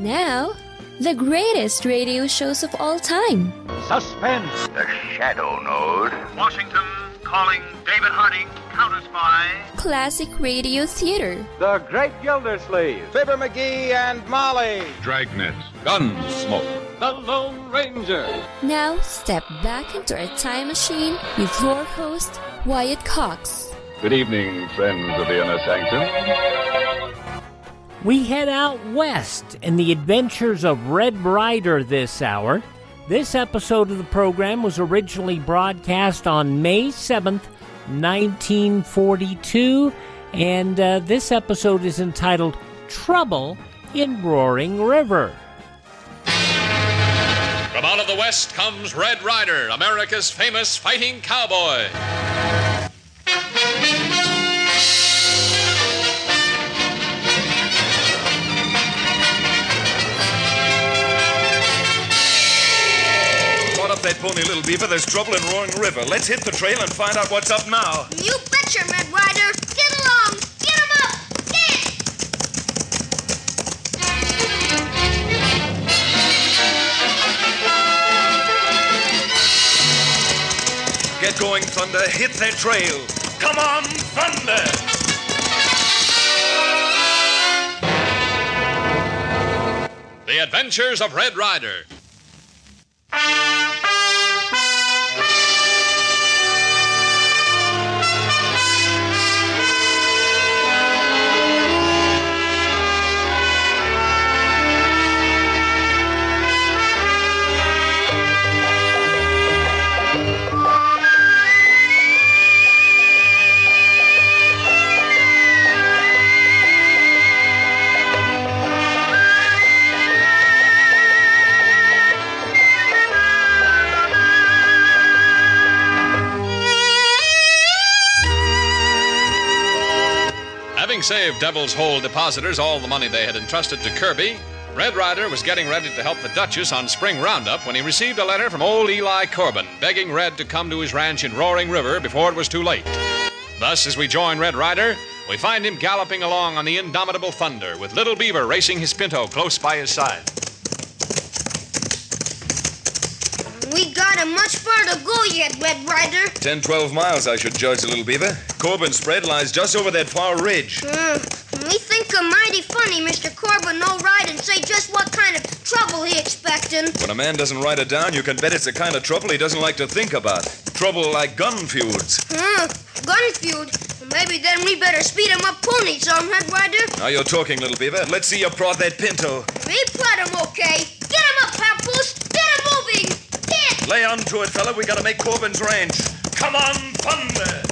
Now, the greatest radio shows of all time. Suspense. The Shadow Node. Washington calling David Harding, counter spy. Classic radio theater. The Great Gildersleeve. Fibber McGee and Molly. Dragnet. Gunsmoke. The Lone Ranger. Now, step back into our time machine with your host, Wyatt Cox. Good evening, friends of the inner sanctum. We head out west in the adventures of Red Ryder this hour. This episode of the program was originally broadcast on May 7th, 1942, and uh, this episode is entitled Trouble in Roaring River. From out of the West comes Red Ryder, America's famous fighting cowboy. That pony, little beaver. There's trouble in Roaring River. Let's hit the trail and find out what's up now. You betcha, Red Ryder. Get along. Get him up. Get! Get going, Thunder. Hit that trail. Come on, Thunder! The Adventures of Red Ryder. Saved Devil's Hole depositors all the money they had entrusted to Kirby, Red Ryder was getting ready to help the Duchess on spring roundup when he received a letter from old Eli Corbin begging Red to come to his ranch in Roaring River before it was too late. Thus, as we join Red Ryder, we find him galloping along on the indomitable Thunder with Little Beaver racing his pinto close by his side. We got a much further to go yet, Red Ryder. Ten, twelve miles, I should judge, little beaver. Corbin's spread lies just over that far ridge. Hmm. Me think a mighty funny Mr. Corbin no ride and say just what kind of trouble he expecting. When a man doesn't write it down, you can bet it's the kind of trouble he doesn't like to think about. Trouble like gun feuds. Hmm. Gun feud. Maybe then we better speed him up pony some, Red Ryder. Now you're talking, little beaver. Let's see you prod that pinto. We put him okay. Get him up, Papoose. Get him! Lay on to it, fella. We gotta make Corbin's ranch. Come on, Thunder!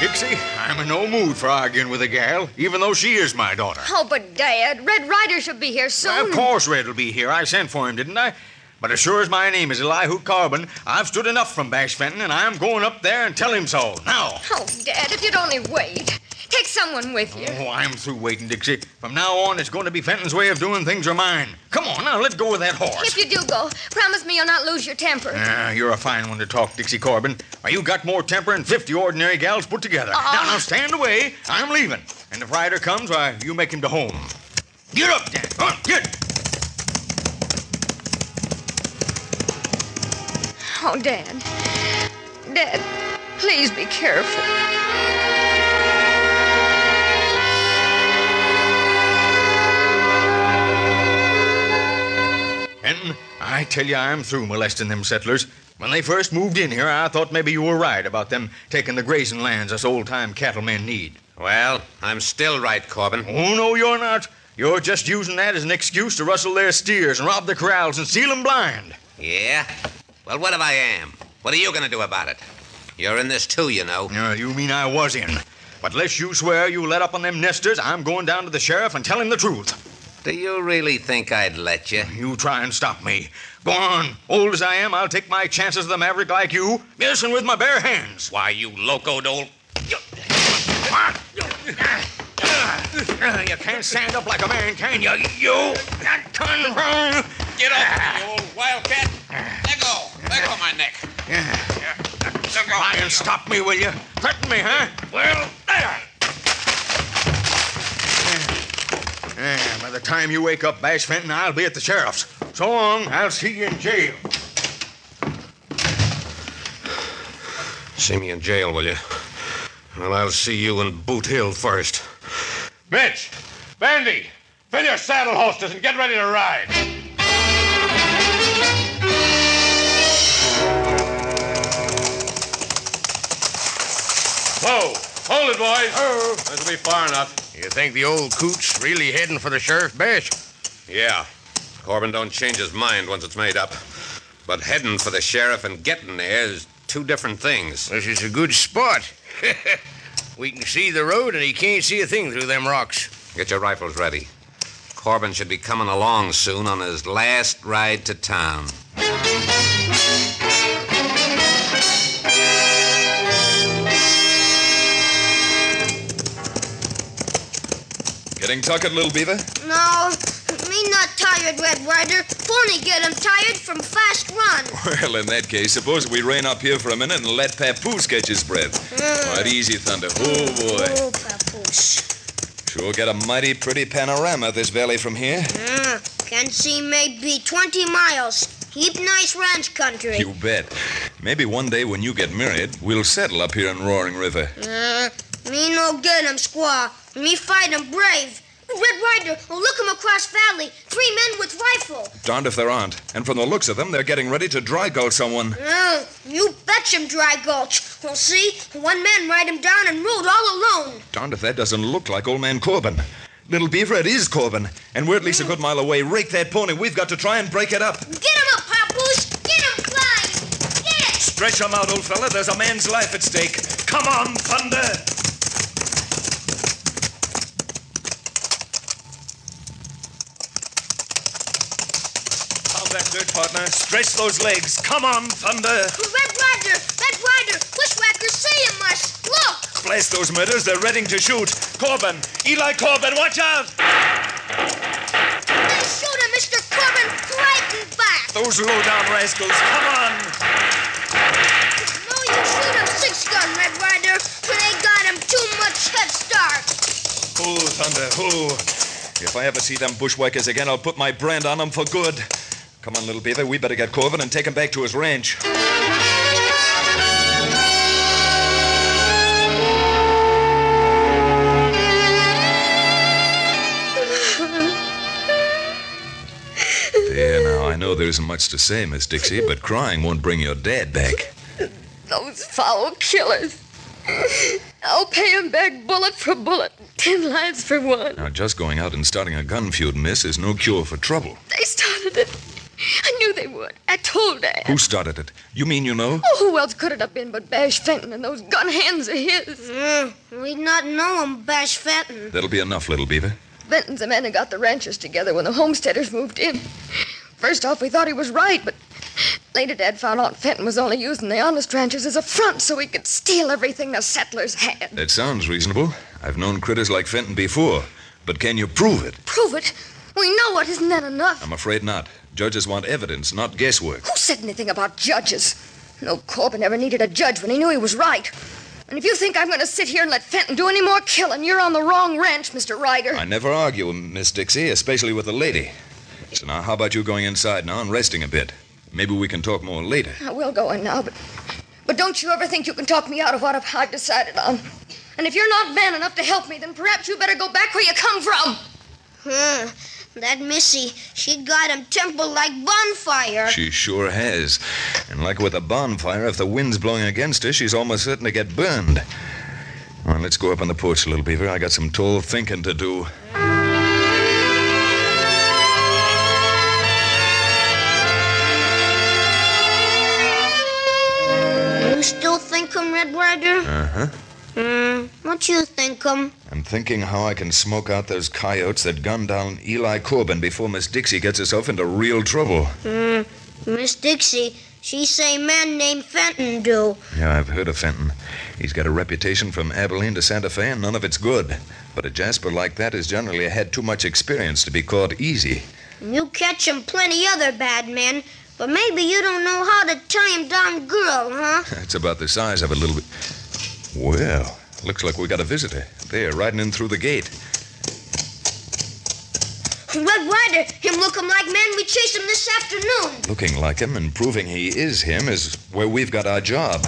Dixie, I'm in no mood for arguing with a gal, even though she is my daughter. Oh, but Dad, Red Ryder should be here soon. Well, of course Red will be here. I sent for him, didn't I? But as sure as my name is Elihu Corbin, I've stood enough from Bash Fenton, and I'm going up there and tell him so. Now. Oh, Dad, if you'd only wait. Take someone with you. Oh, I'm through waiting, Dixie. From now on, it's going to be Fenton's way of doing things or mine. Come on, now, let's go with that horse. If you do go, promise me you'll not lose your temper. Ah, you're a fine one to talk, Dixie Corbin. Why, you got more temper than 50 ordinary gals put together. Uh-uh. Now, now, stand away. I'm leaving. And if Ryder comes, why, you make him to home. Get up, Dan. On, get. Oh, Dad. Dad, please be careful. Fenton, I tell you, I'm through molesting them settlers. When they first moved in here, I thought maybe you were right about them taking the grazing lands us old time cattlemen need. Well, I'm still right, Corbin. Oh, no, you're not. You're just using that as an excuse to rustle their steers and rob their corrals and steal 'em blind. Yeah? Well, what if I am? What are you going to do about it? You're in this too, you know. Uh, you mean I was in. But unless you swear you let up on them nesters, I'm going down to the sheriff and tell him the truth. Do you really think I'd let you? You try and stop me. Go on. Old as I am, I'll take my chances with a maverick like you. Yes, and with my bare hands. Why, you locoed old. You can't stand up like a man, can you? You. Turn around. Get up, you old wildcat. Let go. Let go my neck. Yeah. Try and stop me, will you? Threaten me, huh? Well, there. Yeah. Yeah, by the time you wake up, Bash Fenton, I'll be at the sheriff's. So long. I'll see you in jail. See me in jail, will you? Well, I'll see you in Boot Hill first. Mitch, Bandy, fill your saddle holsters and get ready to ride. Whoa! Hold it, boys. Oh. This'll be far enough. You think the old coot's really heading for the sheriff's bench? Yeah. Corbin don't change his mind once it's made up. But heading for the sheriff and getting there is two different things. This is a good spot. we can see the road, and he can't see a thing through them rocks. Get your rifles ready. Corbin should be coming along soon on his last ride to town. Getting tuckered, little beaver? No, me not tired, Red Ryder. Pony get him tired from fast run. Well, in that case, suppose we rein up here for a minute and let Papoose catch his breath. Mm. Right, easy, Thunder. Oh, boy. Oh, Papoose. Sure get a mighty pretty panorama, this valley from here. Mm, can see maybe 20 miles. Heap nice ranch country. You bet. Maybe one day when you get married, we'll settle up here in Roaring River. Uh, me no get him, squaw. Me fight him brave. Red Ryder, oh, look him across valley. Three men with rifle. Darned if there aren't. And from the looks of them, they're getting ready to dry gulch someone. Uh, you betch him, Dry Gulch. Well, see, one man ride him down and rode all alone. Darned if that doesn't look like old man Corbin. Little Beaver, it is Corbin. And we're at least a good mile away. Rake that pony. We've got to try and break it up. Get him up, Papoose. Get him, Clyde. Get! Stretch him out, old fella. There's a man's life at stake. Come on, Thunder. Partner. Stretch those legs. Come on, Thunder. Red Ryder, Red Ryder, Bushwhacker, see him, us. Look! Blast those murders. They're ready to shoot. Corbin. Eli Corbin, watch out. They shoot him, Mr. Corbin, right in back. Those low-down rascals. Come on. No, you shoot him six gun, Red Ryder. They got him too much head start. Oh, Thunder. Oh. If I ever see them bushwhackers again, I'll put my brand on them for good. Come on, little beaver. We better get Corbin and take him back to his ranch. There, now, I know there isn't much to say, Miss Dixie, but crying won't bring your dad back. Those foul killers. I'll pay pay 'em back bullet for bullet. Ten lives for one. Now, just going out and starting a gun feud, miss, is no cure for trouble. They started it. I knew they would. I told Dad. Who started it? You mean you know? Oh, who else could it have been but Bash Fenton and those gun hands of his? Mm, we not know him, Bash Fenton. That'll be enough, little beaver. Fenton's the man who got the ranchers together when the homesteaders moved in. First off, we thought he was right, but later Dad found out Fenton was only using the honest ranchers as a front so he could steal everything the settlers had. That sounds reasonable. I've known critters like Fenton before. But can you prove it? Prove it. We know it. Isn't that enough? I'm afraid not. Judges want evidence, not guesswork. Who said anything about judges? No Corbin ever needed a judge when he knew he was right. And if you think I'm going to sit here and let Fenton do any more killing, you're on the wrong ranch, Mr. Ryder. I never argue, Miss Dixie, especially with a lady. So now, how about you going inside now and resting a bit? Maybe we can talk more later. I will go in now, but but don't you ever think you can talk me out of what I've, I've decided on. And if you're not man enough to help me, then perhaps you better go back where you come from. Huh. That Missy, she got him temple like bonfire. She sure has. And like with a bonfire, if the wind's blowing against her, she's almost certain to get burned. Well, let's go up on the porch, little beaver. I got some tall thinking to do. You still think him, Red Ryder? Uh huh. Hmm. What you think him? I'm thinking how I can smoke out those coyotes that gunned down Eli Corbin before Miss Dixie gets herself into real trouble. Hmm. Miss Dixie, she say man named Fenton do. Yeah, I've heard of Fenton. He's got a reputation from Abilene to Santa Fe, and none of it's good. But a Jasper like that has generally had too much experience to be caught easy. You catch him plenty other bad men. But maybe you don't know how to tie him down girl, huh? It's about the size of a little bit. Well, looks like we got a visitor. There, riding in through the gate. Red Ryder, him look him like man we chased him this afternoon. Looking like him and proving he is him is where we've got our job.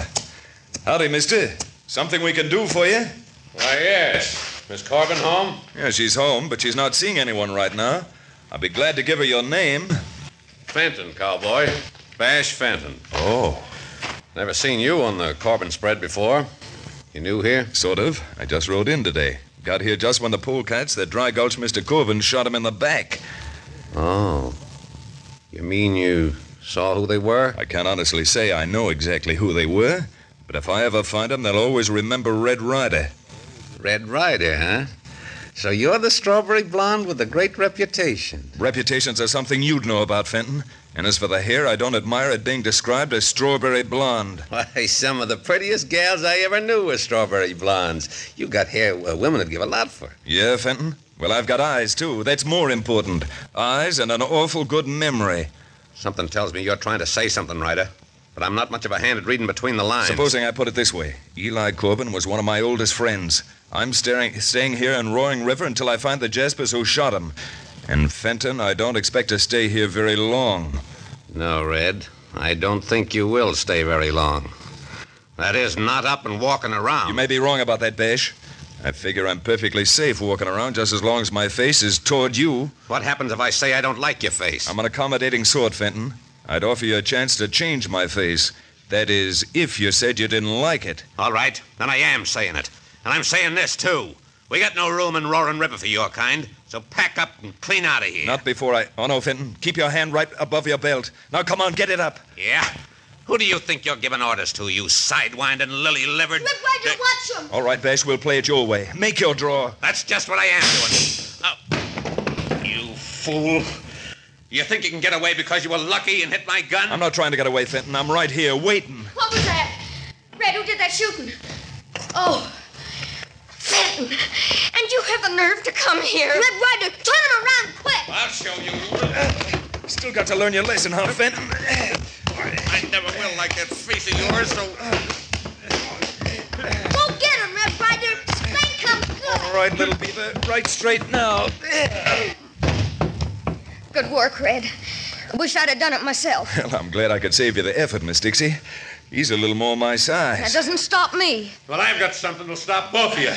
Howdy, mister. Something we can do for you? Why, yes. Miss Corbin home? Yeah, she's home, but she's not seeing anyone right now. I'll be glad to give her your name. Fenton, cowboy. Bash Fenton. Oh. Never seen you on the Corbin spread before. You new here? Sort of. I just rode in today. Got here just when the polecats that dry gulched Mr. Corbin shot him in the back. Oh. You mean you saw who they were? I can't honestly say I know exactly who they were, but if I ever find them, they'll always remember Red Ryder. Red Ryder, huh? So you're the strawberry blonde with the great reputation. Reputations are something you'd know about, Fenton. And as for the hair, I don't admire it being described as strawberry blonde. Why, some of the prettiest gals I ever knew were strawberry blondes. You got hair uh, women would give a lot for. Yeah, Fenton? Well, I've got eyes, too. That's more important. Eyes and an awful good memory. Something tells me you're trying to say something, Ryder. But I'm not much of a hand at reading between the lines. Supposing I put it this way Eli Corbin was one of my oldest friends. I'm staring, staying here in Roaring River until I find the Jaspers who shot him. And Fenton, I don't expect to stay here very long. No, Red. I don't think you will stay very long. That is, not up and walking around. You may be wrong about that, Bash. I figure I'm perfectly safe walking around just as long as my face is toward you. What happens if I say I don't like your face? I'm an accommodating sort, Fenton. I'd offer you a chance to change my face. That is, if you said you didn't like it. All right, then I am saying it. And I'm saying this, too. We got no room in Roaring River for your kind, so pack up and clean out of here. Not before I. Oh, no, Fenton. Keep your hand right above your belt. Now, come on, get it up. Yeah? Who do you think you're giving orders to, you sidewinding, lily livered? Red Ryder, watch him. All right, Bash, we'll play it your way. Make your draw. That's just what I am doing. Oh. You fool. You think you can get away because you were lucky and hit my gun? I'm not trying to get away, Fenton. I'm right here, waiting. What was that? Red, who did that shooting? Oh, Fenton. And you have the nerve to come here. Red Ryder, turn him around quick. I'll show you. Still got to learn your lesson, huh, Fenton? I never will like that face of yours, so. Go get him, Red Ryder. Spank him good. All right, little beaver. Right straight now. Good work, Red. I wish I'd have done it myself. Well, I'm glad I could save you the effort, Miss Dixie. He's a little more my size. That doesn't stop me. Well, I've got something to stop both of you,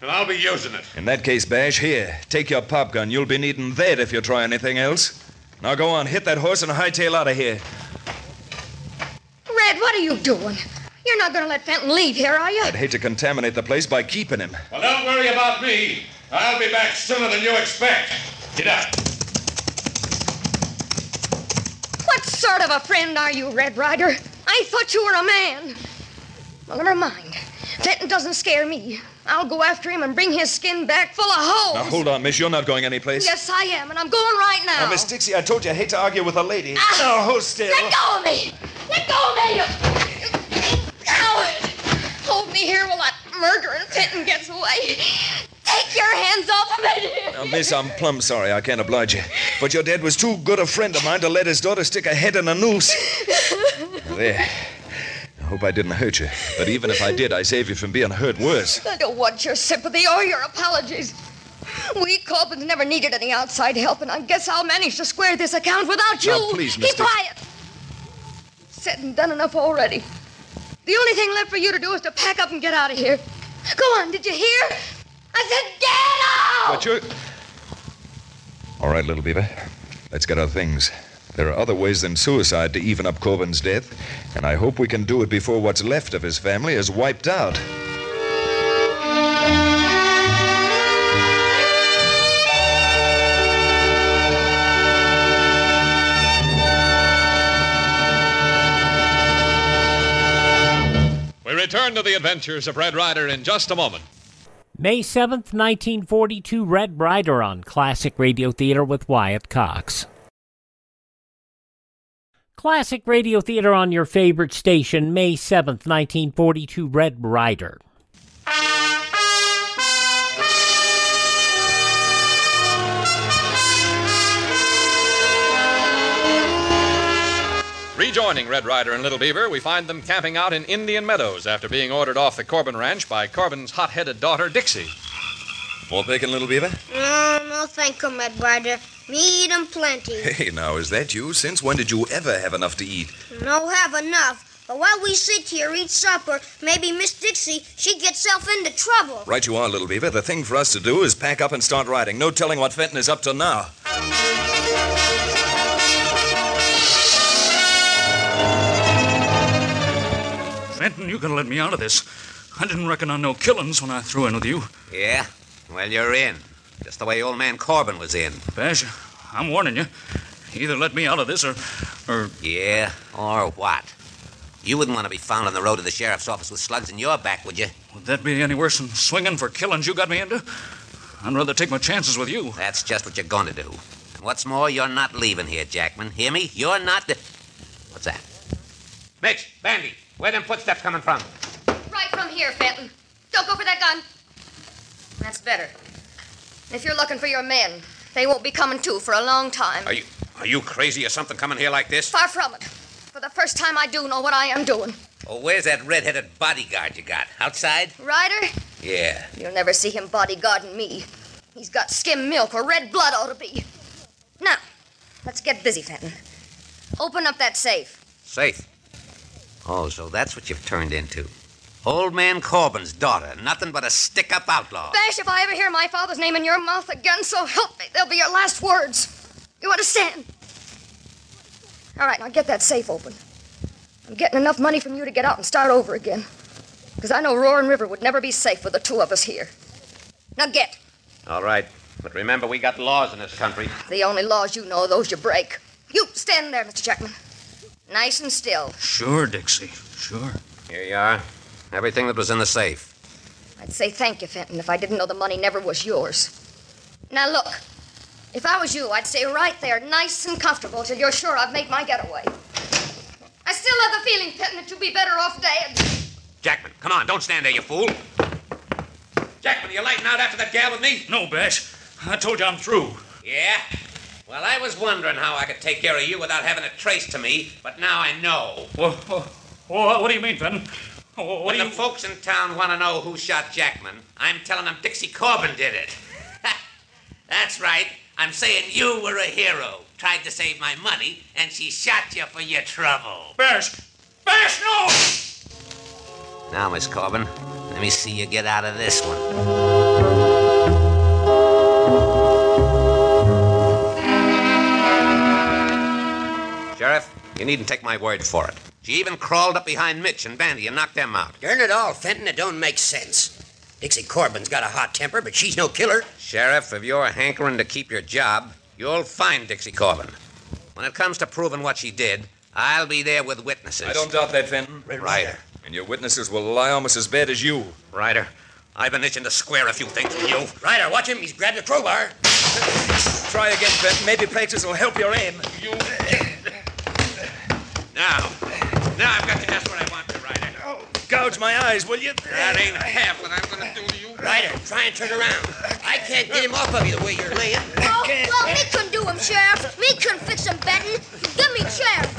and I'll be using it. In that case, Bash, here, take your pop gun. You'll be needing that if you try anything else. Now go on, hit that horse and hightail out of here. Red, what are you doing? You're not going to let Fenton leave here, are you? I'd hate to contaminate the place by keeping him. Well, don't worry about me. I'll be back sooner than you expect. Get up. What sort of a friend are you, Red Ryder? I thought you were a man. Well, never mind. Fenton doesn't scare me. I'll go after him and bring his skin back full of holes. Now hold on, miss. You're not going anyplace. Yes, I am, and I'm going right now. Now, Miss Dixie, I told you I hate to argue with a lady. Ah! now, hold still. Let go of me! Let go of me! you Coward! Hold me here while that murdering Fenton gets away. Take your hands off of me! Now, miss, I'm plumb sorry. I can't oblige you. But your dad was too good a friend of mine to let his daughter stick a head in a noose. Now, there. I hope I didn't hurt you. But even if I did, I saved you from being hurt worse. I don't want your sympathy or your apologies. We Corbins never needed any outside help, and I guess I'll manage to square this account without you. Now, please, Miss Keep quiet. Said and done enough already. The only thing left for you to do is to pack up and get out of here. Go on, did you hear? I said get out! But you're. All right, little beaver. Let's get our things. There are other ways than suicide to even up Corbin's death, and I hope we can do it before what's left of his family is wiped out. We return to the adventures of Red Ryder in just a moment. May 7th, 1942, Red Ryder on Classic Radio Theater with Wyatt Cox. Classic Radio Theater on your favorite station, May 7th, 1942, Red Ryder. Rejoining Red Ryder and Little Beaver, we find them camping out in Indian Meadows after being ordered off the Corbin Ranch by Corbin's hot headed daughter, Dixie. More bacon, little beaver? No, no, thank you, Red Ryder. Me eat 'em plenty. Hey, now, is that you? Since when did you ever have enough to eat? No have enough. But while we sit here, eat supper, maybe Miss Dixie, she gets herself into trouble. Right you are, little beaver. The thing for us to do is pack up and start riding. No telling what Fenton is up to now. Fenton, you gotta let me out of this. I didn't reckon on no killings when I threw in with you. Yeah? Well, you're in. Just the way old man Corbin was in. Bash, I'm warning you. Either let me out of this or. or. Yeah? Or what? You wouldn't want to be found on the road to the sheriff's office with slugs in your back, would you? Would that be any worse than swinging for killings you got me into? I'd rather take my chances with you. That's just what you're going to do. And what's more, you're not leaving here, Jackman. Hear me? You're not. The... What's that? Mitch, Bandy, where them footsteps coming from? Right from here, Fenton. Don't go for that gun. That's better. If you're looking for your men, they won't be coming too for a long time. Are you are you crazy or something coming here like this? Far from it. For the first time, I do know what I am doing. Oh, where's that red-headed bodyguard you got? Outside? Ryder, Yeah. you'll never see him bodyguarding me. He's got skim milk or red blood ought to be. Now, let's get busy, Fenton. Open up that safe. Safe. Oh, so that's what you've turned into. Old man Corbin's daughter, nothing but a stick-up outlaw. Bash, if I ever hear my father's name in your mouth again, so help me, they'll be your last words. You understand? All right, now get that safe open. I'm getting enough money from you to get out and start over again. Because I know Roaring River would never be safe with the two of us here. Now get. All right. But remember, we got laws in this country. The only laws you know, are those you break. You stand there, Mr. Jackman. Nice and still. Sure, Dixie. Sure. Here you are. Everything that was in the safe. I'd say thank you, Fenton, if I didn't know the money never was yours. Now look, if I was you, I'd stay right there, nice and comfortable, till you're sure I've made my getaway. I still have the feeling, Fenton, that you'll be better off dead. Jackman, come on, don't stand there, you fool. Jackman, are you lighting out after that gal with me? No, Bash. I told you I'm through. Yeah? Well, I was wondering how I could take care of you without having it traced to me, but now I know. Well, well, well, what do you mean, Fenton? What when do the you... folks in town want to know who shot Jackman, I'm telling them Dixie Corbin did it. That's right. I'm saying you were a hero. Tried to save my money, and she shot you for your trouble. Bash! Bash, no! Now, Miss Corbin, let me see you get out of this one. Sheriff, you needn't take my word for it. She even crawled up behind Mitch and Bandy and knocked them out. Darn it all, Fenton, it don't make sense. Dixie Corbin's got a hot temper, but she's no killer. Sheriff, if you're hankering to keep your job, you'll find Dixie Corbin. When it comes to proving what she did, I'll be there with witnesses. I don't doubt that, Fenton. Ryder. And your witnesses will lie almost as bad as you. Ryder, I've been itching to square a few things with you. Ryder, watch him. He's grabbed a crowbar. Try again, Fenton. Maybe practice will help your aim. You. Now, now I've got to just what I want you, Ryder. Oh, gouge my eyes, will you? That ain't half what I'm going to do to you. Ryder, try and turn around. I can't get him off of you the way you're laying. Oh, well, me couldn't do him, Sheriff. Me couldn't fix him, Benton. Give me Sheriff.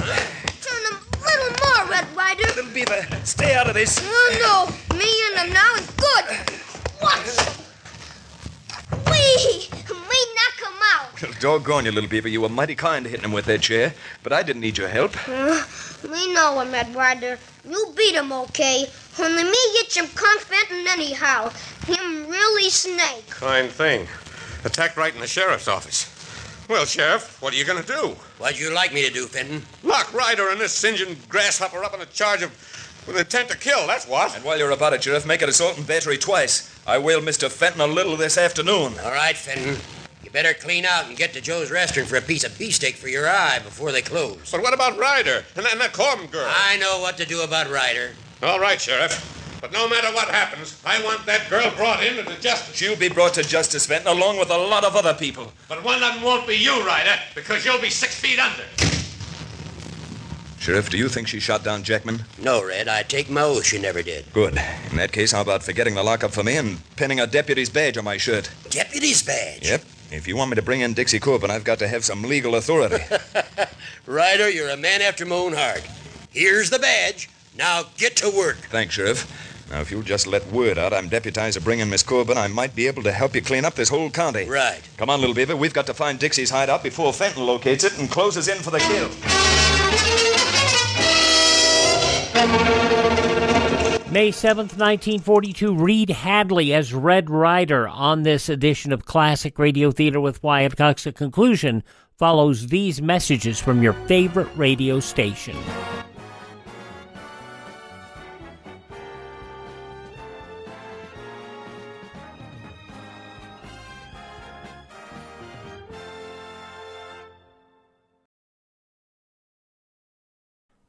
Turn him a little more, Red Ryder. Little Beaver, stay out of this. Oh, no. Me and him now is good. Watch. Wee! Me knock him out. Doggone you, little Beaver. You were mighty kind hitting him with that chair, but I didn't need your help. Uh, me know him, Red Ryder. You beat him, okay? Only me get him confident anyhow. Him really snake. Fine thing. Attacked right in the sheriff's office. Well, Sheriff, what are you going to do? What'd you like me to do, Fenton? Lock Ryder and this singeing grasshopper up on a charge of with intent to kill, that's what. And while you're about it, Sheriff, make it assault and battery twice. I will, Mr. Fenton a little this afternoon. All right, Fenton. You better clean out and get to Joe's restaurant for a piece of beefsteak for your eye before they close. But what about Ryder and, and that Corbin girl? I know what to do about Ryder. All right, Sheriff. But no matter what happens, I want that girl brought in to justice. She'll be brought to justice, Fenton, along with a lot of other people. But one of them won't be you, Ryder, because you'll be six feet under. Sheriff, do you think she shot down Jackman? No, Red. I take my oath she never did. Good. In that case, how about forgetting the lockup for me and pinning a deputy's badge on my shirt? Deputy's badge? Yep. If you want me to bring in Dixie Corbin, I've got to have some legal authority. Ryder, you're a man after my own heart. Here's the badge. Now get to work. Thanks, Sheriff. Now, if you'll just let word out I'm deputized to bring in Miss Corbin, I might be able to help you clean up this whole county. Right. Come on, little beaver. We've got to find Dixie's hideout before Fenton locates it and closes in for the kill. May 7th, 1942, Reed Hadley as Red Ryder on this edition of Classic Radio Theater with Wyatt Cox. The conclusion follows these messages from your favorite radio station.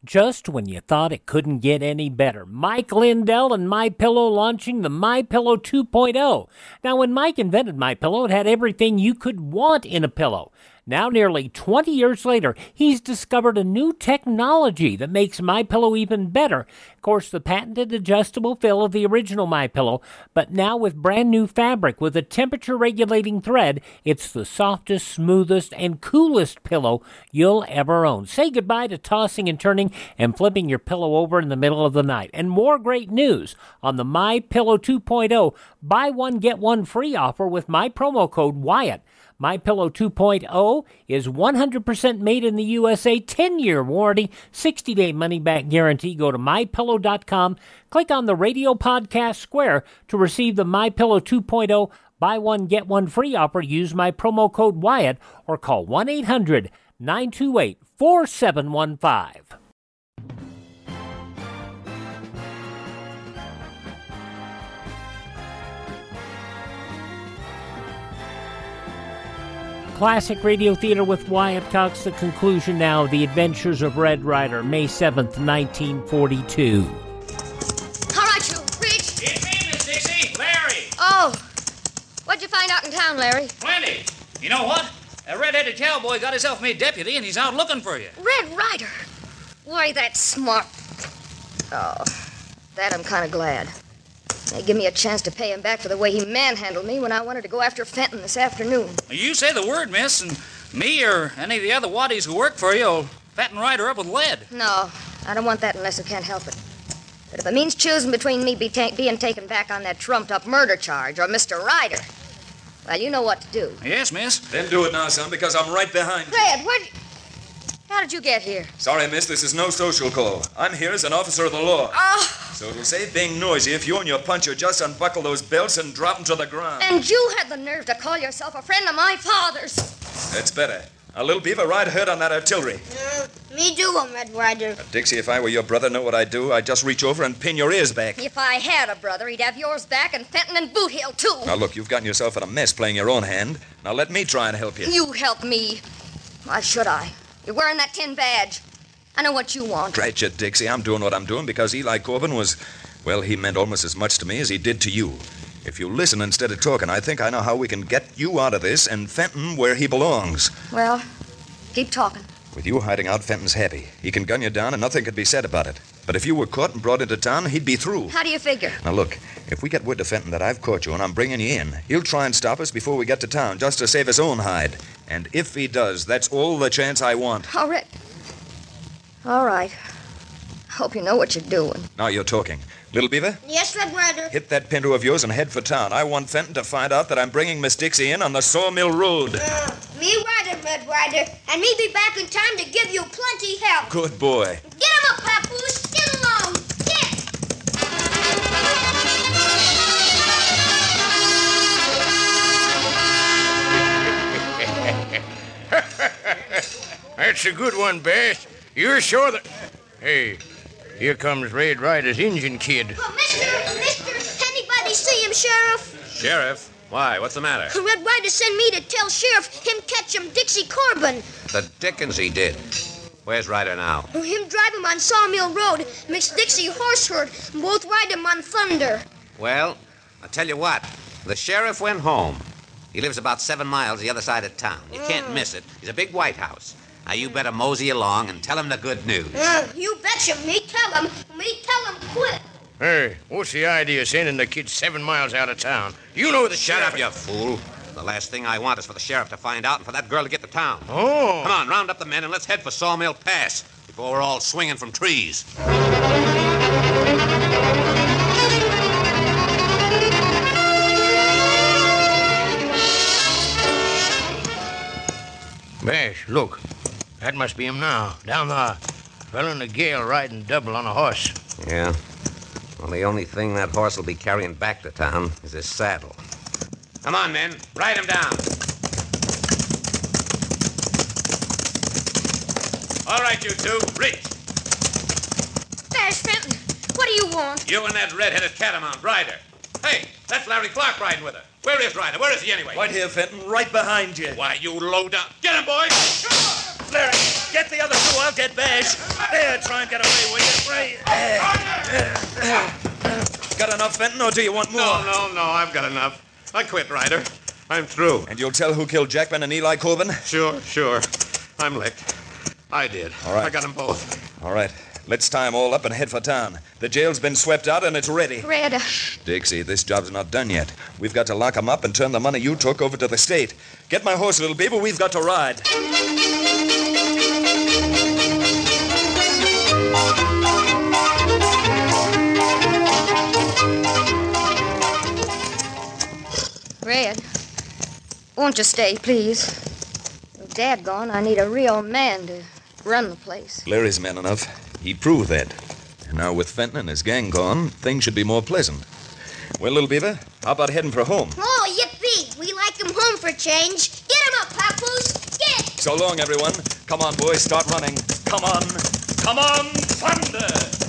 Just when you thought it couldn't get any better. Mike Lindell and My Pillow launching the My Pillow 2.0. Now, when Mike invented My Pillow, it had everything you could want in a pillow. Now, nearly 20 years later, he's discovered a new technology that makes My Pillow even better. Of course, the patented adjustable fill of the original My Pillow, but now with brand new fabric with a temperature regulating thread, it's the softest, smoothest, and coolest pillow you'll ever own. Say goodbye to tossing and turning and flipping your pillow over in the middle of the night. And more great news on the My Pillow 2.0 buy one get one free offer with my promo code Wyatt. My Pillow 2.0 is 100% made in the USA, 10-year warranty, 60-day money-back guarantee. Go to mypillow.com, click on the radio podcast square to receive the My Pillow 2.0 buy one get one free offer. Use my promo code Wyatt or call 1-800-928-4715. Classic Radio Theater with Wyatt Cox. The conclusion now of The Adventures of Red Ryder, May 7th, 1942. All right, you, Rich. It's me, Miss Dixie. Larry. Oh, what'd you find out in town, Larry? Plenty. You know what? A red-headed cowboy got himself made deputy, and he's out looking for you. Red Ryder. Why, that's smart. Oh, that I'm kind of glad. They give me a chance to pay him back for the way he manhandled me when I wanted to go after Fenton this afternoon. You say the word, miss, and me or any of the other waddies who work for you will fatten Ryder up with lead. No, I don't want that unless I can't help it. But if it means choosing between me be ta- being taken back on that trumped up murder charge or Mr. Ryder, well, you know what to do. Yes, miss. Then do it now, son, because I'm right behind you. Red, where How did you get here? Sorry, miss, this is no social call. I'm here as an officer of the law. Oh, So it'll save being noisy if you and your puncher just unbuckle those belts and drop them to the ground. and you had the nerve to call yourself a friend of my father's. That's better. A little beaver right hurt on that artillery. Me do, um, Red Ryder. Dixie, if I were your brother, know what I'd do? I'd just reach over and pin your ears back. If I had a brother, he'd have yours back and Fenton and Boot Hill, too. Now, look, you've gotten yourself in a mess playing your own hand. Now, let me try and help you. You help me. Why should I? You're wearing that tin badge. I know what you want. You, Dixie. I'm doing what I'm doing because Eli Corbin was, well, he meant almost as much to me as he did to you. If you listen instead of talking, I think I know how we can get you out of this and Fenton where he belongs. Well, keep talking. With you hiding out, Fenton's happy. He can gun you down and nothing could be said about it. But if you were caught and brought into town, he'd be through. How do you figure? Now, look, if we get word to Fenton that I've caught you and I'm bringing you in, he'll try and stop us before we get to town just to save his own hide. And if he does, that's all the chance I want. All right. All right. Hope you know what you're doing. Now you're talking. Little Beaver, Yes, Red Ryder. hit that pinto of yours and head for town. I want Fenton to find out that I'm bringing Miss Dixie in on the Sawmill Road. Uh, me Rider, Red Ryder. And me be back in time to give you plenty help. Good boy. Get him up, Papoose. Get along. Get. That's a good one, Bash. You're sure that. Hey, here comes Red Ryder's Injun Kid. Oh, mister, mister, anybody see him, Sheriff? Sheriff, why? What's the matter? Red Ryder sent me to tell Sheriff him catch him Dixie Corbin. The dickens he did. Where's Ryder now? Him drive him on Sawmill Road, Miss Dixie horse herd, and both ride him on Thunder. Well, I'll tell you what. The sheriff went home. He lives about seven miles the other side of town. You can't mm. miss it. He's a big White House. Now, you better mosey along and tell him the good news. Uh, you betcha, me tell him. Me tell him quick. Hey, what's the idea of sending the kid seven miles out of town? You know the Shut sheriff- up, you fool. The last thing I want is for the sheriff to find out and for that girl to get to town. Oh. Come on, round up the men and let's head for Sawmill Pass before we're all swinging from trees. Bash, look. That must be him now. Down there. Fell in the gale riding double on a horse. Yeah. Well, the only thing that horse will be carrying back to town is his saddle. Come on, men. Ride him down. All right, you two. Reach. Bash Fenton, what do you want? You and that red-headed catamount. Ryder. Hey, that's Larry Clark riding with her. Where is Ryder? Where is he anyway? Right here, Fenton. Right behind you. Why, you low down. Get him, boys! Larry, get the other two. I'll get Bash. There, try and get away with you. Right. Got enough, Fenton, or do you want more? No, no, no. I've got enough. I quit, Ryder. I'm through. And you'll tell who killed Jackman and Eli Corbin? Sure, sure. I'm licked. I did. All right. I got them both. All right. Let's tie 'em all up and head for town. The jail's been swept out and it's ready. Red, Dixie, this job's not done yet. We've got to lock 'em up and turn the money you took over to the state. Get my horse, little beaver. We've got to ride. Red, won't you stay, please? With Dad gone, I need a real man to run the place. Larry's man enough. He proved that. And now with Fenton and his gang gone, things should be more pleasant. Well, little beaver, how about heading for home? Oh, yippee! We like like 'em home for change. Get 'em up, Papoose! Get! So long, everyone. Come on, boys, start running. Come on. Come on, thunder!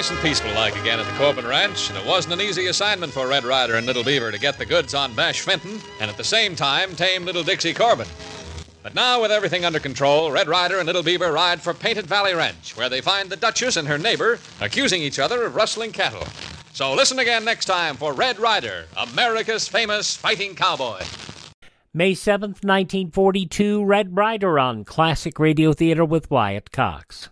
Nice and peaceful like again at the Corbin Ranch, and it wasn't an easy assignment for Red Ryder and Little Beaver to get the goods on Bash Fenton and at the same time tame little Dixie Corbin. But now, with everything under control, Red Ryder and Little Beaver ride for Painted Valley Ranch, where they find the Duchess and her neighbor accusing each other of rustling cattle. So listen again next time for Red Ryder, America's famous fighting cowboy. May 7th, 1942, Red Ryder on Classic Radio Theater with Wyatt Cox.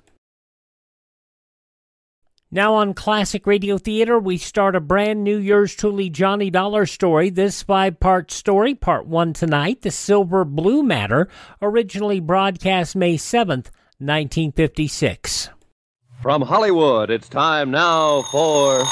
Now on Classic Radio Theater, we start a brand new Yours Truly Johnny Dollar story. This five part story, part one tonight, The Silver Blue Matter, originally broadcast May 7th, 1956. From Hollywood, it's time now for.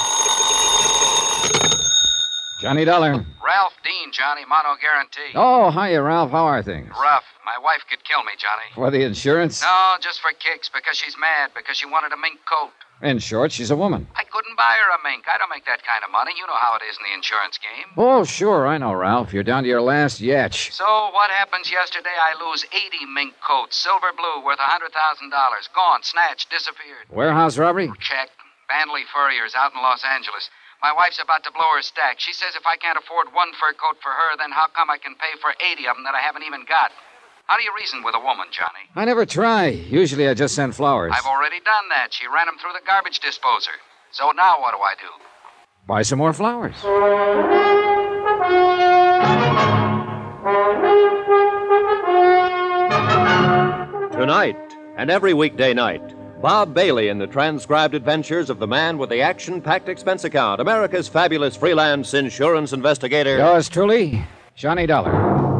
Johnny Dollar. Ralph Dean, Johnny, mono guarantee. Oh, hiya, Ralph. How are things? Rough. My wife could kill me, Johnny. For the insurance? No, just for kicks, because she's mad, because she wanted a mink coat. In short, she's a woman. I couldn't buy her a mink. I don't make that kind of money. You know how it is in the insurance game. Oh, sure, I know, Ralph. You're down to your last yetch. So what happens yesterday? I lose 80 mink coats, silver blue, worth a $100,000. Gone, snatched, disappeared. Warehouse robbery? Check. Bandley Furriers out in Los Angeles. My wife's about to blow her stack. She says if I can't afford one fur coat for her, then how come I can pay for 80 of them that I haven't even got? How do you reason with a woman, Johnny? I never try. Usually I just send flowers. I've already done that. She ran them through the garbage disposer. So now what do I do? Buy some more flowers. Tonight and every weekday night, Bob Bailey in the transcribed adventures of the man with the action packed expense account, America's fabulous freelance insurance investigator. Yours truly, Johnny Dollar.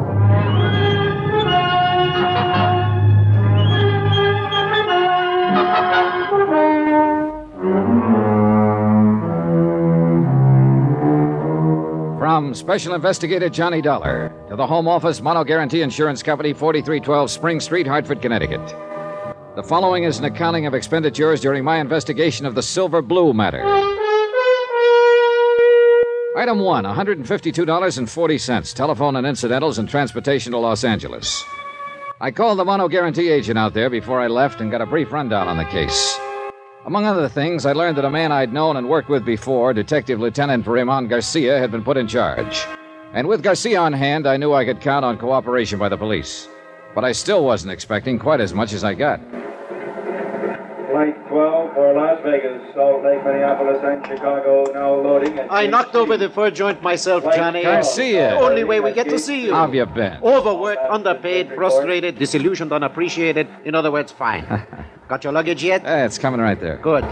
From Special Investigator Johnny Dollar to the Home Office Mono Guarantee Insurance Company, 4312 Spring Street, Hartford, Connecticut. The following is an accounting of expenditures during my investigation of the Silver Blue matter. Item one $152.40, telephone and incidentals and transportation to Los Angeles. I called the Mono Guarantee agent out there before I left and got a brief rundown on the case. Among other things, I learned that a man I'd known and worked with before, Detective Lieutenant Raymond Garcia, had been put in charge. And with Garcia on hand, I knew I could count on cooperation by the police. But I still wasn't expecting quite as much as I got. Salt Lake, Minneapolis, and Chicago now loading. at I knocked over the fur joint myself, Johnny. Garcia. Only way we get to see you. How have you been? Overworked, underpaid, frustrated, disillusioned, unappreciated. In other words, fine. Got your luggage yet? It's coming right there. Good.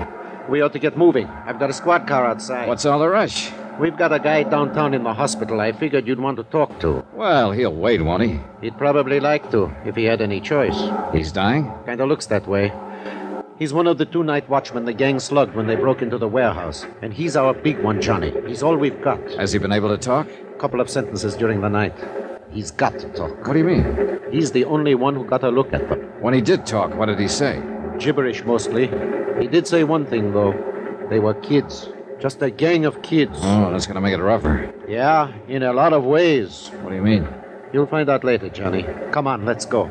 We ought to get moving. I've got a squad car outside. What's all the rush? We've got a guy downtown in the hospital I figured you'd want to talk to. Well, he'll wait, won't he? He'd probably like to, if he had any choice. He's dying? Kinda looks that way. He's one of the two night watchmen the gang slugged when they broke into the warehouse. And he's our big one, Johnny. He's all we've got. Has he been able to talk? A couple of sentences during the night. He's got to talk. What do you mean? He's the only one who got a look at them. When he did talk, what did he say? Gibberish mostly. He did say one thing, though. They were kids. Just a gang of kids. Oh, that's going to make it rougher. Yeah, in a lot of ways. What do you mean? You'll find out later, Johnny. Come on, let's go.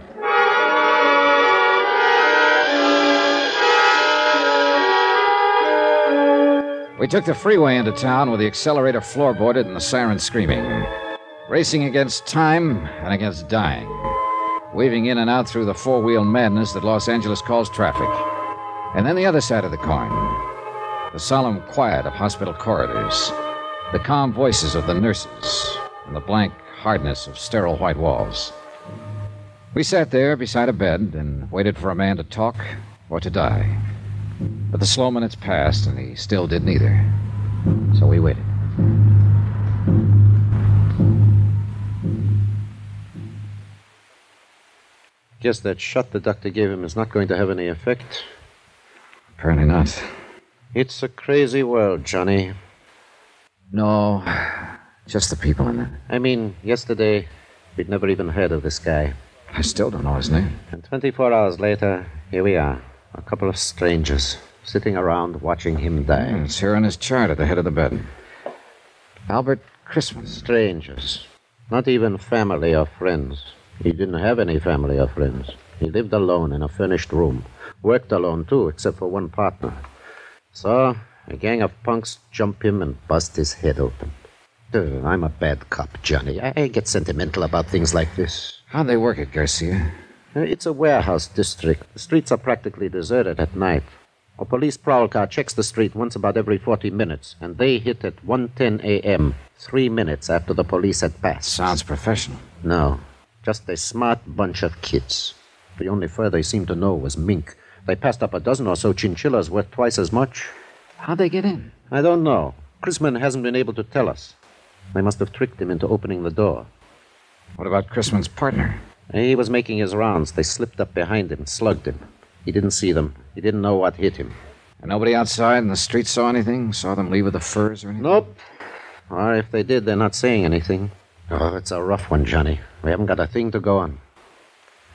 We took the freeway into town with the accelerator floorboarded and the siren screaming. Racing against time and against dying. Weaving in and out through the four wheel madness that Los Angeles calls traffic. And then the other side of the coin the solemn quiet of hospital corridors, the calm voices of the nurses, and the blank hardness of sterile white walls. We sat there beside a bed and waited for a man to talk or to die. But the slow minutes passed, and he still didn't either. So we waited. Guess that shot the doctor gave him is not going to have any effect. Apparently not. It's a crazy world, Johnny. No, just the people in it. I mean, yesterday, we'd never even heard of this guy. I still don't know his name. And 24 hours later, here we are. A couple of strangers sitting around watching him die. Hmm, it's here on his chart at the head of the bed. Albert Chrisman. Strangers. Not even family or friends. He didn't have any family or friends. He lived alone in a furnished room. Worked alone, too, except for one partner. So, a gang of punks jump him and bust his head open. I'm a bad cop, Johnny. I, I get sentimental about things like this. How'd they work it, Garcia? Uh, It's a warehouse district. The streets are practically deserted at night. A police prowl car checks the street once about every 40 minutes, and they hit at 1.10 a.m., three minutes after the police had passed. Sounds professional. No, just a smart bunch of kids. The only fur they seemed to know was mink. They passed up a dozen or so chinchillas worth twice as much. How'd they get in? I don't know. Chrisman hasn't been able to tell us. They must have tricked him into opening the door. What about Chrisman's partner? He was making his rounds. They slipped up behind him, slugged him. He didn't see them. He didn't know what hit him. And nobody outside in the street saw anything? Saw them leave with the furs or anything? Nope. Or if they did, they're not saying anything. Oh, it's a rough one, Johnny. We haven't got a thing to go on.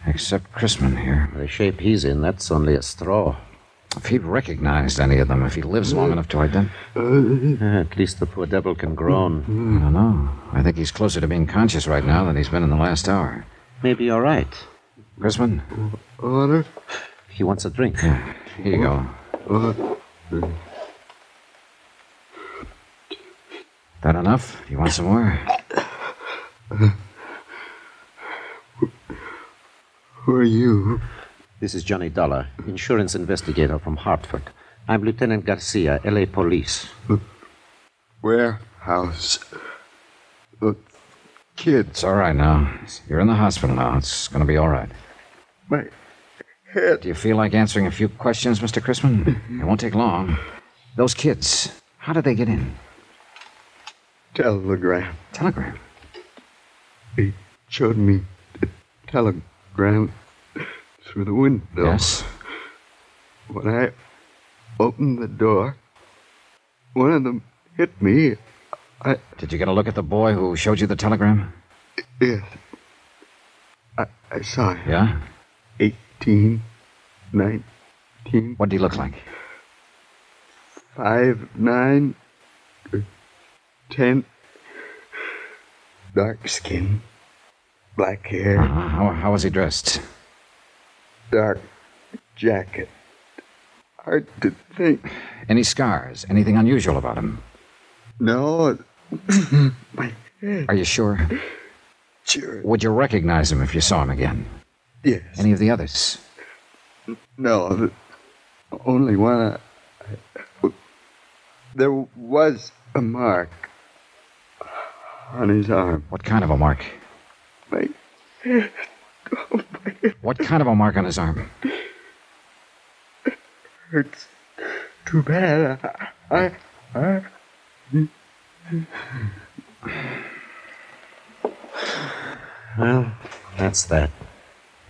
Except Chrisman here. The shape he's in, that's only a straw. If he'd recognized any of them, if he lives long enough to identify. Them, at least the poor devil can groan. I don't know. I think he's closer to being conscious right now than he's been in the last hour. Maybe you're right. Chrisman? Order? He wants a drink. Here you go. That enough? You want some more? Who are you? This is Johnny Dollar, insurance investigator from Hartford. I'm Lieutenant Garcia, L.A. Police. Warehouse. Kids. It's all right now. You're in the hospital now. It's going to be all right. My head. Do you feel like answering a few questions, Mr. Chrisman? It won't take long. Those kids, how did they get in? Telegram. Telegram? He showed me the telegram through the window. Yes. When I opened the door, one of them hit me. I. Did you get a look at the boy who showed you the telegram? Yes. I, I saw him. Yeah? 18, 19. What did he look like? Five, nine, ten. Dark skin, black hair, Uh-huh. How, how was he dressed? dark jacket. Hard to think. Any scars? Anything unusual about him? No, Are you sure? Sure. Would you recognize him if you saw him again? Yes. Any of the others? No, the only one. I, there was a mark on his arm. What kind of a mark? My, What kind of a mark on his arm? hurts too bad. I, I, Well, that's that.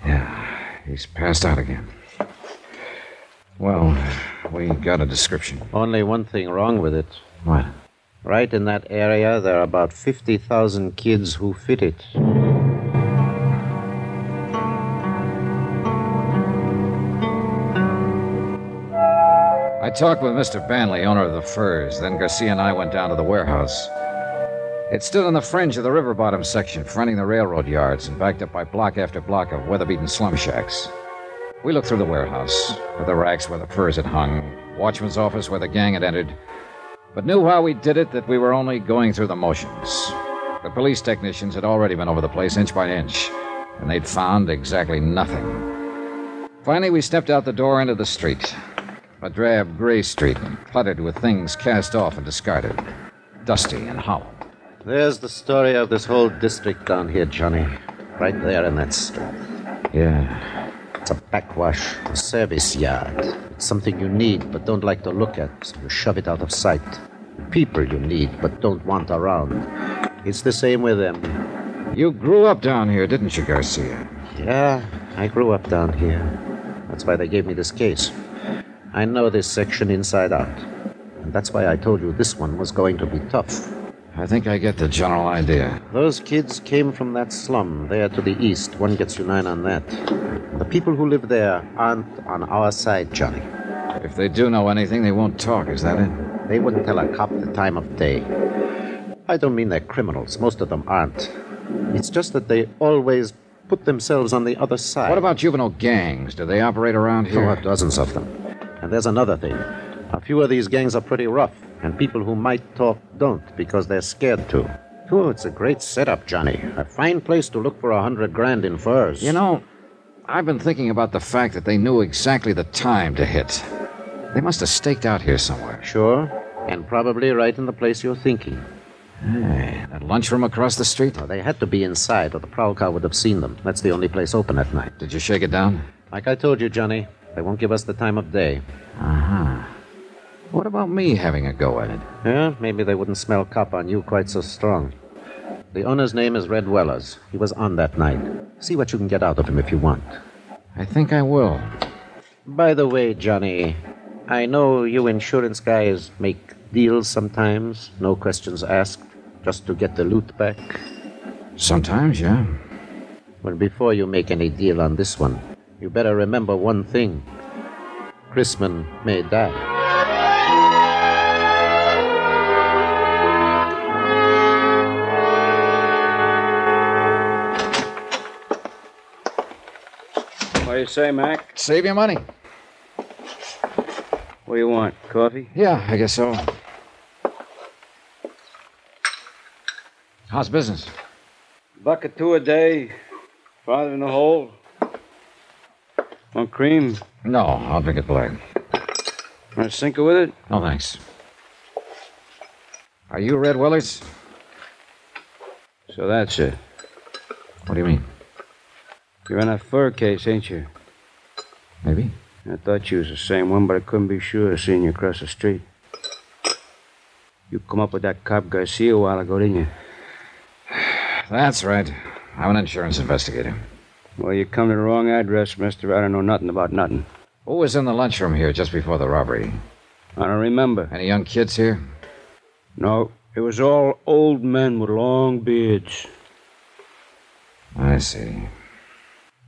Yeah, he's passed out again. Well, we got a description. Only one thing wrong with it. What? Right in that area, there are about 50,000 kids who fit it. I talked with Mr. Banley, owner of the Furs. Then Garcia and I went down to the warehouse. It stood on the fringe of the river bottom section, fronting the railroad yards, and backed up by block after block of weather-beaten slum shacks. We looked through the warehouse, at the racks where the furs had hung, watchman's office where the gang had entered, but knew while we did it that we were only going through the motions. The police technicians had already been over the place inch by inch, and they'd found exactly nothing. Finally, we stepped out the door into the street. A drab gray street, cluttered with things cast off and discarded, dusty and hollow. There's the story of this whole district down here, Johnny. Right there in that strip. Yeah. It's a backwash, a service yard. It's something you need but don't like to look at, so you shove it out of sight. People you need but don't want around. It's the same with them. You grew up down here, didn't you, Garcia? Yeah, I grew up down here. That's why they gave me this case. I know this section inside out. And that's why I told you this one was going to be tough. I think I get the general idea. Those kids came from that slum there to the east. One gets you nine on that. The people who live there aren't on our side, Johnny. If they do know anything, they won't talk, is that it? They wouldn't tell a cop the time of day. I don't mean they're criminals. Most of them aren't. It's just that they always put themselves on the other side. What about juvenile gangs? Do they operate around oh, here? Oh, dozens of them. And there's another thing. A few of these gangs are pretty rough, and people who might talk don't because they're scared to. Oh, it's a great setup, Johnny. A fine place to look for a hundred grand in furs. You know, I've been thinking about the fact that they knew exactly the time to hit. They must have staked out here somewhere. Sure, and probably right in the place you're thinking. Hey, that lunchroom across the street? Oh, they had to be inside, or the prowl car would have seen them. That's the only place open at night. Did you shake it down? Like I told you, Johnny, they won't give us the time of day. Uh huh. What about me having a go at it? Yeah, maybe they wouldn't smell cop on you quite so strong. The owner's name is Red Wellers. He was on that night. See what you can get out of him if you want. I think I will. By the way, Johnny, I know you insurance guys make deals sometimes, no questions asked, just to get the loot back. Sometimes, yeah. Well, before you make any deal on this one, you better remember one thing. Chrisman may die. What do you say, Mac? Save your money. What do you want? Coffee? Yeah, I guess so. How's business? Bucket two a day. Father in the hole. Want cream? No, I'll drink it black. Want a sinker with it? No, thanks. Are you Red Willers? So that's it. What do you mean? You're in a fur case, ain't you? Maybe. I thought you was the same one, but I couldn't be sure seeing you across the street. You come up with that cop Garcia a while ago, didn't you? That's right. I'm an insurance investigator. Well, you come to the wrong address, mister. I don't know nothing about nothing. Who was in the lunchroom here just before the robbery? I don't remember. Any young kids here? No, it was all old men with long beards. I see.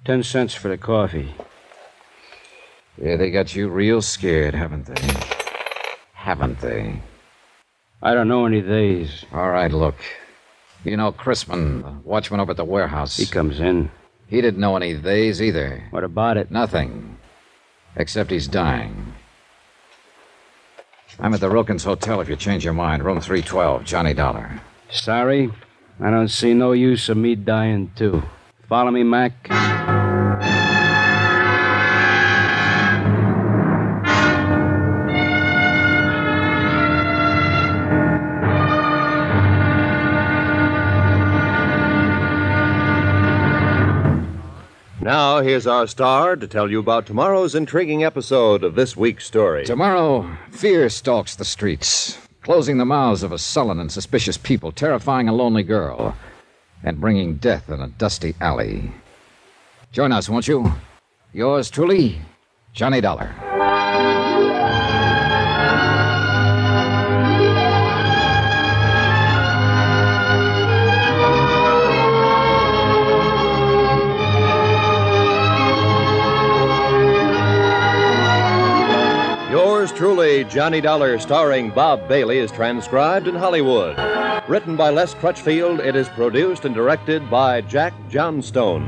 Ten cents for the coffee. Yeah, they got you real scared, haven't they? Haven't they? I don't know any days. All right, look. You know Chrisman, the watchman over at the warehouse. He comes in. He didn't know any theys either. What about it? Nothing. Except he's dying. I'm at the Wilkins Hotel if you change your mind. Room 312, Johnny Dollar. Sorry, I don't see no use of me dying, too. Follow me, Mac? Here's our star to tell you about tomorrow's intriguing episode of this week's story. Tomorrow, fear stalks the streets, closing the mouths of a sullen and suspicious people, terrifying a lonely girl, and bringing death in a dusty alley. Join us, won't you? Yours truly, Johnny Dollar. Yours truly, Johnny Dollar, starring Bob Bailey, is transcribed in Hollywood. Written by Les Crutchfield, it is produced and directed by Jack Johnstone.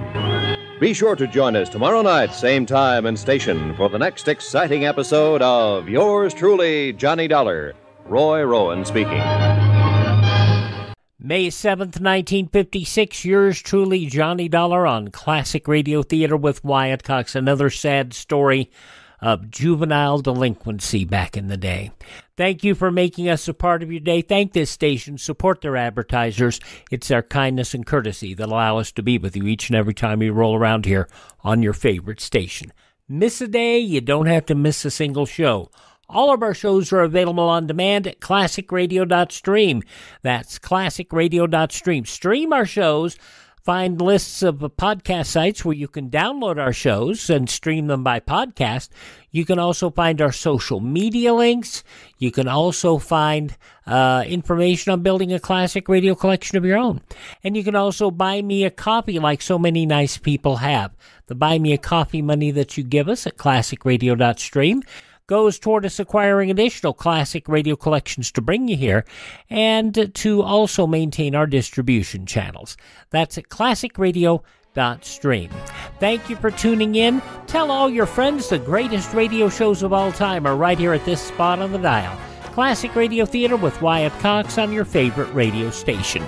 Be sure to join us tomorrow night, same time and station, for the next exciting episode of Yours truly, Johnny Dollar. Roy Rowan speaking. May 7th, 1956, yours truly, Johnny Dollar on Classic Radio Theater with Wyatt Cox. Another sad story of juvenile delinquency back in the day. Thank you for making us a part of your day. Thank this station. Support their advertisers. It's their kindness and courtesy that allow us to be with you each and every time we roll around here on your favorite station. Miss a day, you don't have to miss a single show. All of our shows are available on demand at classicradio.stream. That's classicradio.stream. Stream our shows. Find lists of podcast sites where you can download our shows and stream them by podcast. You can also find our social media links. You can also find uh, information on building a classic radio collection of your own. And you can also buy me a coffee like so many nice people have. The buy me a coffee money that you give us at classicradio.stream goes toward us acquiring additional classic radio collections to bring you here and to also maintain our distribution channels. That's at classicradio.stream. Thank you for tuning in. Tell all your friends the greatest radio shows of all time are right here at this spot on the dial. Classic Radio Theater with Wyatt Cox on your favorite radio station.